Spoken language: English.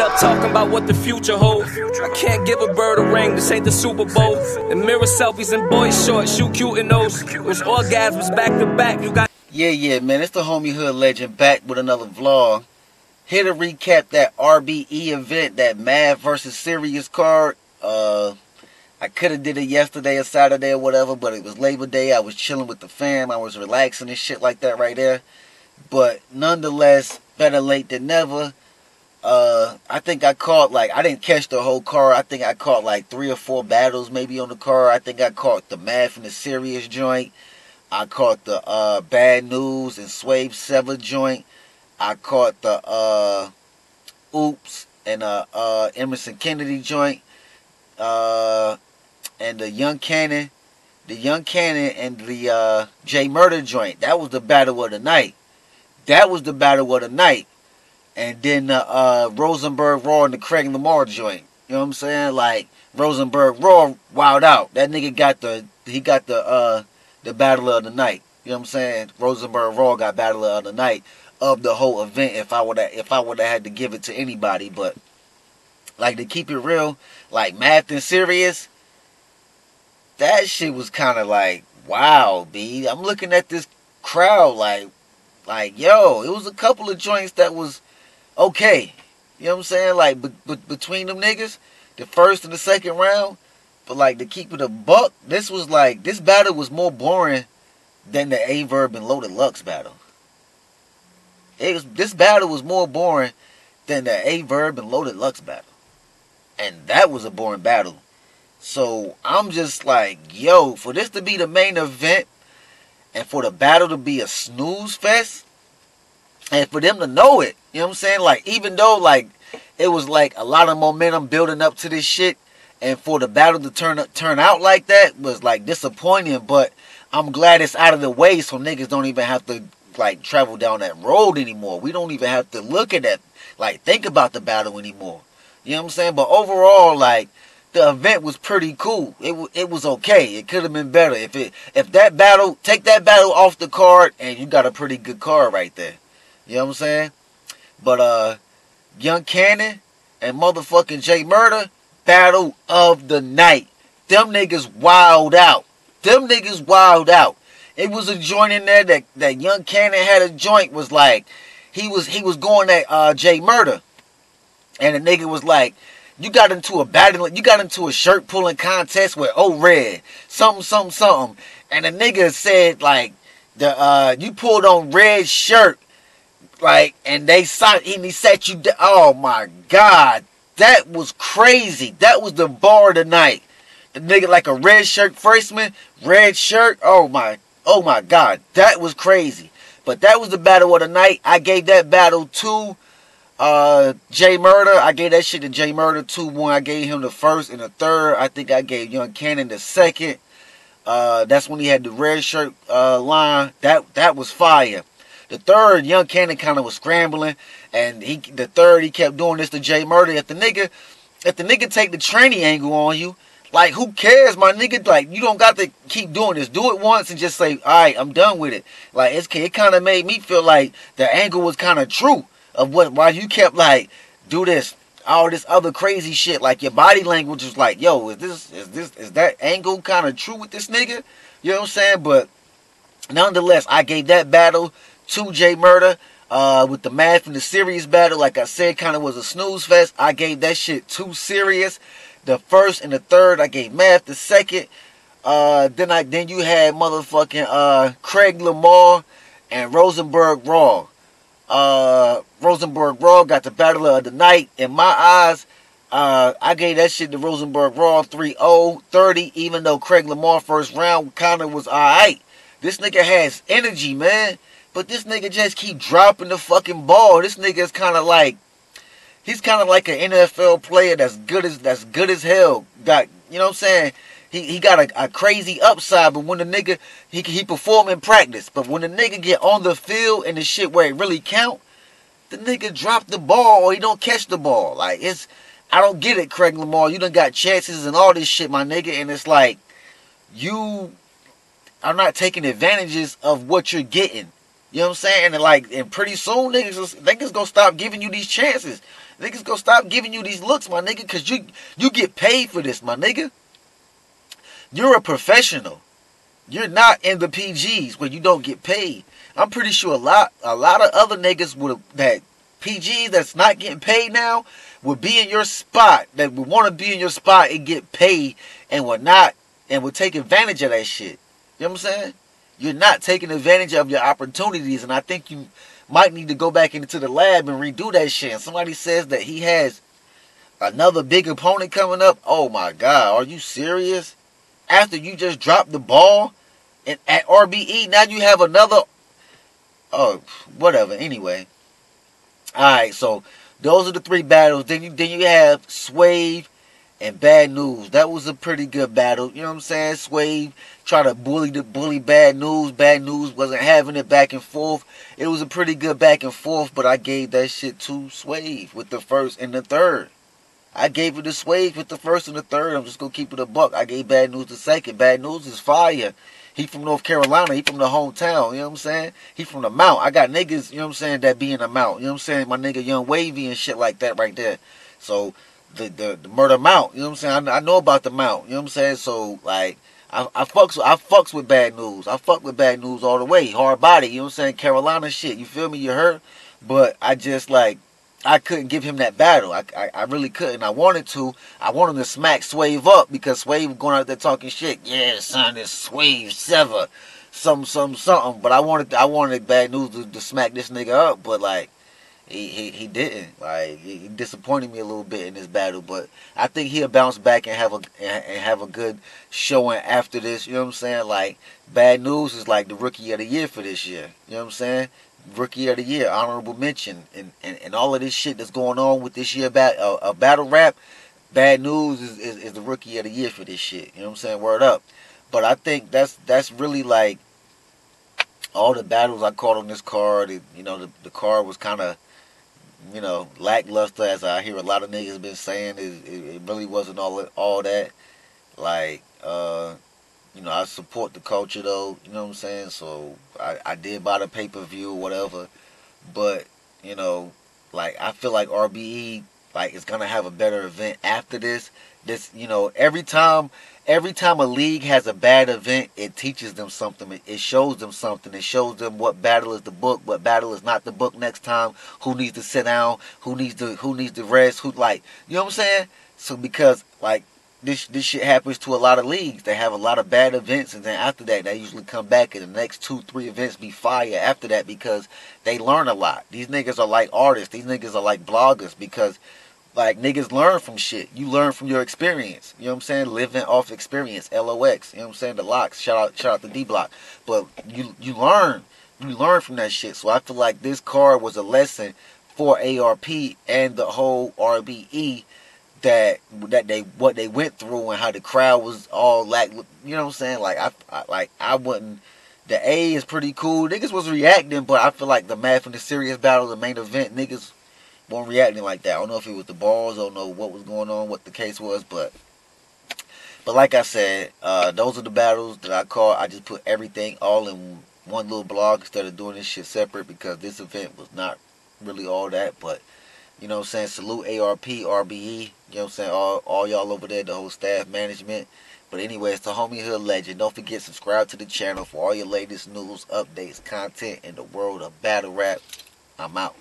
it up talking about what the future holds. I can't give a bird a ring, this ain't the Super Bowl. The mirror selfies and boy shorts, shoot cute in those. Those orgasms back to back, you got. Yeah, yeah, man, it's the homie hood legend back with another vlog. Here to recap that RBE event, that Math versus Serius card. Uh, I could have did it yesterday or Saturday or whatever, but it was Labor Day. I was chilling with the fam. I was relaxing and shit like that right there. But nonetheless, better late than never. Uh, I think I caught like I didn't catch the whole car. I think I caught like three or four battles maybe on the car. I think I caught the Math from the Serius joint. I caught the uh, Bad Newz and Swave Sevah joint. I caught the uh, Opps and uh, uh, Emerson Kennedy joint. Uh, and the Young Kannon, the Young Kannon and the uh, J Murda joint. That was the battle of the night. That was the battle of the night. And then the uh, Rosenberg Raw and the Craig Lamar joint. You know what I'm saying? Like Rosenberg Raw wild out. That nigga got the he got the uh the battle of the night. You know what I'm saying? Rosenberg Raw got battle of the night of the whole event. If I would if I would have had to give it to anybody, but like to keep it real, like math and serius, that shit was kind of like wow, b. I'm looking at this crowd like, like yo, it was a couple of joints that was okay. You know what I'm saying? Like be- between them niggas, the first and the second round. But like to keep it a buck, this was like this battle was more boring than the Aye Verb and Loaded Lux battle. It was this battle was more boring than the Aye Verb and Loaded Lux battle. And that was a boring battle. So I'm just like, yo, for this to be the main event and for the battle to be a snooze fest and for them to know it, you know what I'm saying? Like, even though, like, it was like a lot of momentum building up to this shit and for the battle to turn turn out like that was like disappointing, but I'm glad it's out of the way so niggas don't even have to like travel down that road anymore. We don't even have to look at that, like think about the battle anymore. You know what I'm saying? But overall, like the event was pretty cool. It it was okay. It could have been better if it if that battle take that battle off the card and you got a pretty good card right there. You know what I'm saying? But uh, Young Kannon and motherfucking J Murda battle of the night. Them niggas wild out. Them niggas wild out. It was a joint in there that that Young Kannon had a joint was like he was he was going at uh J Murda. And the nigga was like, you got into a battle, you got into a shirt pulling contest with O Red, something, something, something. And the nigga said like the uh you pulled on red shirt, like, and they saw and he set you down. Oh my god, that was crazy. That was the bar tonight. The nigga like a red shirt freshman, red shirt. Oh my, oh my god, that was crazy. But that was the battle of the night. I gave that battle to uh, J Murda, I gave that shit to J Murda 2 1. I gave him the first and the third. I think I gave Young Kannon the second. Uh, that's when he had the red shirt uh, line. That that was fire. The third, Young Kannon kind of was scrambling, and he the third he kept doing this to J Murda. If the nigga, if the nigga take the training angle on you, like who cares, my nigga? Like you don't got to keep doing this. Do it once and just say, all right, I'm done with it. Like it's it kind of made me feel like the angle was kind of true of what why you kept like do this all this other crazy shit like your body language was like yo is this is this is that angle kind of true with this nigga you know what i'm saying but nonetheless i gave that battle to j murda uh, with the math and the serius battle like i said kind of was a snooze fest i gave that shit to serius the first and the third i gave math the second uh, then i then you had motherfucking uh, craig lamar and rosenberg raw uh, Rosenberg Raw got the battle of the night. In my eyes, uh, I gave that shit to Rosenberg Raw 3-0, 30, even though Craig Lamar first round kind of was alright. This nigga has energy, man. But this nigga just keep dropping the fucking ball. This nigga is kind of like, he's kind of like an NFL player that's good as that's good as hell. Got you know what I'm saying? He he got a, a crazy upside, but when the nigga he he perform in practice, but when the nigga get on the field and the shit where it really count, the nigga drop the ball or he don't catch the ball. Like it's I don't get it, Craig Lamar. You done got chances and all this shit, my nigga, and it's like you are not taking advantages of what you're getting. You know what I'm saying? And like, and pretty soon niggas, niggas gonna stop giving you these chances. Niggas gonna stop giving you these looks, my nigga, cause you you get paid for this, my nigga. You're a professional. You're not in the PGs where you don't get paid. I'm pretty sure a lot a lot of other niggas would that PGs that's not getting paid now would be in your spot that would want to be in your spot and get paid and would not and would take advantage of that shit. You know what I'm saying? You're not taking advantage of your opportunities, and I think you might need to go back into the lab and redo that shit. And somebody says that he has another big opponent coming up. Oh my god, are you serious? After you just dropped the ball and at RBE, now you have another. Oh, whatever. Anyway, all right. So those are the three battles. Then you then you have Swave and Bad Newz. That was a pretty good battle. You know what I'm saying? Swave tried to bully the bully Bad Newz. Bad Newz wasn't having it back and forth. It was a pretty good back and forth, but I gave that shit to Swave with the first and the third. I gave it to Swave with the first and the third. I'm just gonna keep it a buck. I gave Bad Newz the second. Bad Newz is fire. He from North Carolina. He from the hometown. You know what I'm saying? He from the mount. I got niggas, you know what I'm saying, that be in the mount. You know what I'm saying? My nigga Young Wavy and shit like that right there. So the the, the murder mount, you know what I'm saying? I, I, know about the mount. You know what I'm saying? So like I, I fucks with I fucks with bad newz. I fuck with bad newz all the way. Hard body, you know what I'm saying? Carolina shit. You feel me? You heard? But I just like I couldn't give him that battle. I, I, I, really couldn't. I wanted to. I wanted to smack Swave up because Swave going out there talking shit. Yeah, son, it's Swave Sevah, some some something. But I wanted I wanted bad newz to, to smack this nigga up. But like he, he, didn't. Like he disappointed me a little bit in this battle. But I think he'll bounce back and have a and have a good showing after this. You know what I'm saying? Like bad newz is like the rookie of the year for this year. You know what I'm saying? rookie of the year, honorable mention, and, and, and all of this shit that's going on with this year about uh, a battle rap. Bad newz is, is, is the rookie of the year for this shit. You know what I'm saying? Word up. But I think that's that's really like all the battles I caught on this card. It, you know, the, the card was kind of you know lackluster, as I hear a lot of niggas been saying. It, it, really wasn't all all that. Like, uh, you know, I support the culture though, you know what I'm saying? So I, I did buy the pay per view or whatever. But, you know, like I feel like RBE like is gonna have a better event after this. This you know, every time every time a league has a bad event, it teaches them something. It, shows them something. It shows them what battle is the book, what battle is not the book next time, who needs to sit down, who needs to who needs to rest, who like you know what I'm saying? So because like this this shit happens to a lot of leagues. They have a lot of bad events, and then after that, they usually come back, and the next two, three events be fire after that because they learn a lot. These niggas are like artists. These niggas are like bloggers because, like, niggas learn from shit. You learn from your experience. You know what I'm saying? Living off experience. LOX. You know what I'm saying? The locks. Shout out, shout out to D Block. But you you learn. You learn from that shit. So I feel like this card was a lesson for ARP and the whole RBE that that they what they went through and how the crowd was all like you know what I'm saying like I, I like I wouldn't the A is pretty cool niggas was reacting but I feel like the math and the serious battle the main event niggas weren't reacting like that I don't know if it was the balls I don't know what was going on what the case was but but like I said uh, those are the battles that I call I just put everything all in one little blog instead of doing this shit separate because this event was not really all that but you know what I'm saying? Salute ARP, RBE. You know what I'm saying? All, all y'all over there, the whole staff management. But anyway, it's the Homie Hood Legend. Don't forget, subscribe to the channel for all your latest news, updates, content in the world of battle rap. I'm out.